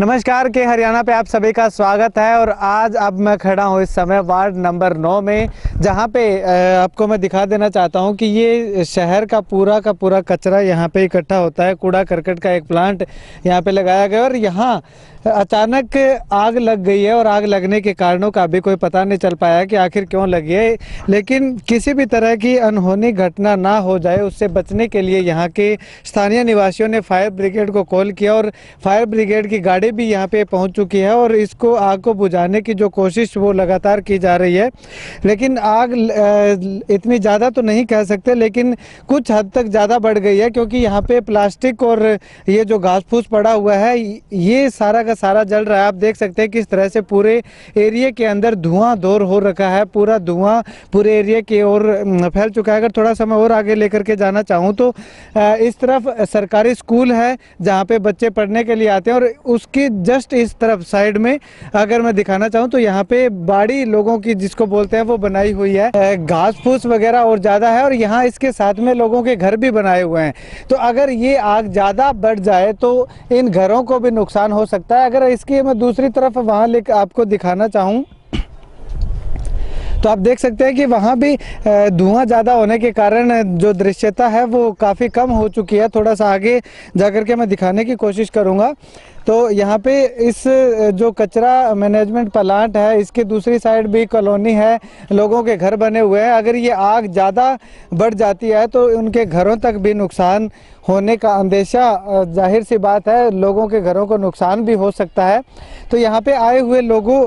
नमस्कार, के हरियाणा पे आप सभी का स्वागत है और आज अब मैं खड़ा हूँ इस समय वार्ड नंबर नौ में, जहाँ पे आपको मैं दिखा देना चाहता हूँ कि ये शहर का पूरा का पूरा कचरा यहाँ पे इकट्ठा होता है। कूड़ा करकट का एक प्लांट यहाँ पे लगाया गया और यहाँ अचानक आग लग गई है और आग लगने के कारणों का अभी कोई पता नहीं चल पाया कि आखिर क्यों लगी है। लेकिन किसी भी तरह की अनहोनी घटना ना हो जाए, उससे बचने के लिए यहाँ के स्थानीय निवासियों ने फायर ब्रिगेड को कॉल किया और फायर ब्रिगेड की गाड़ी भी यहाँ पे पहुँच चुकी है और इसको आग को बुझाने की जो कोशिश वो लगातार की जा रही है। लेकिन आग इतनी ज़्यादा तो नहीं कह सकते, लेकिन कुछ हद तक ज़्यादा बढ़ गई है क्योंकि यहाँ पे प्लास्टिक और ये जो घास फूस पड़ा हुआ है, ये सारा सारा जल रहा है। आप देख सकते हैं किस तरह से पूरे एरिया के अंदर धुआँ दौर हो रखा है। पूरा धुआँ पूरे एरिया की ओर फैल चुका है। अगर थोड़ा समय और आगे लेकर के जाना चाहूँ तो इस तरफ़ सरकारी स्कूल है जहाँ पे बच्चे पढ़ने के लिए आते हैं और उसकी जस्ट इस तरफ़ साइड में, अगर मैं दिखाना चाहूँ तो यहाँ पे बाड़ी लोगों की जिसको बोलते हैं वो बनाई हुई है। घास फूस वगैरह और ज़्यादा है और यहाँ इसके साथ में लोगों के घर भी बनाए हुए हैं। तो अगर ये आग ज़्यादा बढ़ जाए तो इन घरों को भी नुकसान हो सकता है। अगर इसकी मैं दूसरी तरफ़ वहाँ ले आपको दिखाना चाहूँ तो आप देख सकते हैं कि वहाँ भी धुआँ ज़्यादा होने के कारण जो दृश्यता है वो काफ़ी कम हो चुकी है। थोड़ा सा आगे जाकर के मैं दिखाने की कोशिश करूँगा। तो यहाँ पे इस जो कचरा मैनेजमेंट प्लांट है, इसके दूसरी साइड भी कॉलोनी है, लोगों के घर बने हुए हैं। अगर ये आग ज़्यादा बढ़ जाती है तो उनके घरों तक भी नुकसान होने का अंदेशा ज़ाहिर सी बात है, लोगों के घरों को नुकसान भी हो सकता है। तो यहाँ पे आए हुए लोगों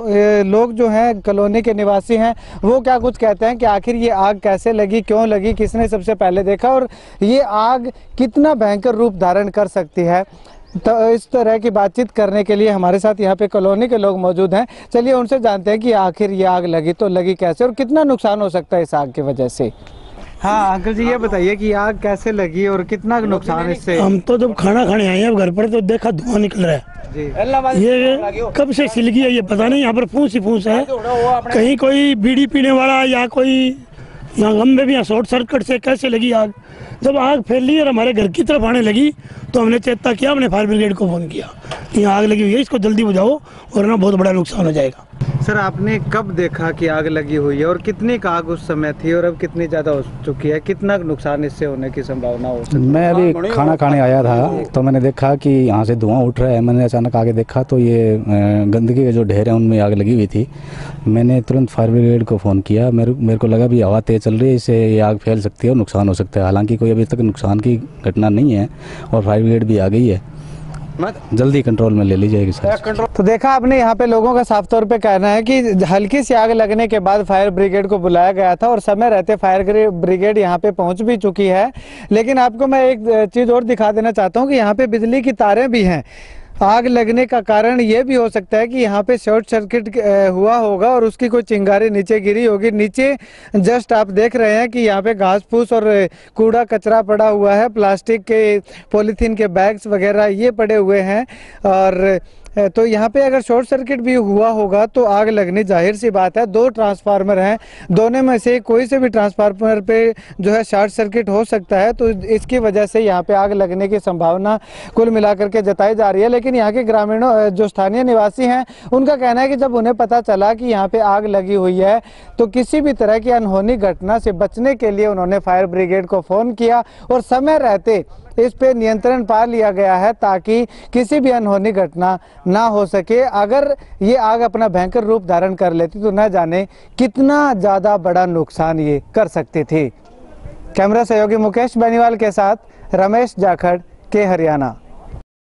लोग जो हैं, कॉलोनी के निवासी हैं, वो क्या कुछ कहते हैं कि आखिर ये आग कैसे लगी, क्यों लगी, किसने सबसे पहले देखा? और ये आग कितना भयंकर रूप धारण कर सकती है? तो इस तरह की बातचीत करने के लिए हमारे साथ यहाँ पे कॉलोनी के लोग मौजूद हैं। चलिए उनसे जानते हैं कि आखिर ये आग लगी तो लगी कैसे और कितना नुकसान हो सकता है इस आग की वजह से? हाँ अंकल जी ये बताइए कि आग कैसे लगी और कितना नुकसान इससे? हम तो जब खाना खाने आए हैं घर पर तो देखा धुआँ निकल रहा है। जी। ये कब से सिल गई है ये? पता नहीं यहाँ पर फूस ही फूस है। कहीं कोई बीड़ी पीने वाला या कोई यहाँ लंबे भी यहाँ शॉर्ट सर्किट से कैसे लगी आग? जब आग फैली और हमारे घर की तरफ़ आने लगी तो हमने चेता किया, हमने फायर ब्रिगेड को फ़ोन किया। यहाँ आग लगी हुई है, इसको जल्दी बुझाओ और ना बहुत बड़ा नुकसान हो जाएगा। सर, आपने कब देखा कि आग लगी हुई है और कितनी का आग उस समय थी और अब कितनी ज़्यादा हो चुकी है? कितना नुकसान इससे होने की संभावना हो सकती मैं अभी खाना खाने आया था तो मैंने देखा कि यहाँ से धुआँ उठ रहा है। मैंने अचानक आगे देखा तो ये गंदगी के जो ढेर हैं, उनमें आग लगी हुई थी। मैंने तुरंत फायर ब्रिगेड को फ़ोन किया। मेरे मेरे को लगा भी हवा तेज़ चल रही है, इससे ये आग फैल सकती है और नुकसान हो सकता है। हालाँकि कोई अभी तक नुकसान की घटना नहीं है और फायर ब्रिगेड भी आ गई है। जल्दी कंट्रोल में ले ली जाएगी सर तो देखा आपने यहाँ पे लोगों का साफ़ तौर पे कहना है कि हल्की सी आग लगने के बाद फायर ब्रिगेड को बुलाया गया था और समय रहते फायर ब्रिगेड यहाँ पे पहुँच भी चुकी है। लेकिन आपको मैं एक चीज़ और दिखा देना चाहता हूँ कि यहाँ पे बिजली की तारें भी हैं। आग लगने का कारण ये भी हो सकता है कि यहाँ पे शॉर्ट सर्किट हुआ होगा और उसकी कोई चिंगारी नीचे गिरी होगी। नीचे जस्ट आप देख रहे हैं कि यहाँ पे घास फूस और कूड़ा कचरा पड़ा हुआ है। प्लास्टिक के, पॉलीथीन के बैग्स वगैरह ये पड़े हुए हैं और तो यहाँ पे अगर शॉर्ट सर्किट भी हुआ होगा तो आग लगनी ज़ाहिर सी बात है, दो ट्रांसफार्मर हैं, दोनों में से कोई से भी ट्रांसफार्मर पे जो है शॉर्ट सर्किट हो सकता है तो इसकी वजह से यहाँ पे आग लगने की संभावना कुल मिलाकर के जताई जा रही है। लेकिन यहाँ के ग्रामीणों जो स्थानीय निवासी हैं, उनका कहना है कि जब उन्हें पता चला कि यहाँ पे आग लगी हुई है तो किसी भी तरह की अनहोनी घटना से बचने के लिए उन्होंने फायर ब्रिगेड को फ़ोन किया और समय रहते इस पे नियंत्रण पा लिया गया है ताकि किसी भी अनहोनी घटना ना हो सके। अगर ये आग अपना भयंकर रूप धारण कर लेती तो न जाने कितना ज़्यादा बड़ा नुकसान ये कर सकती थी। कैमरा सहयोगी मुकेश बेनीवाल के साथ रमेश जाखड़ के हरियाणा।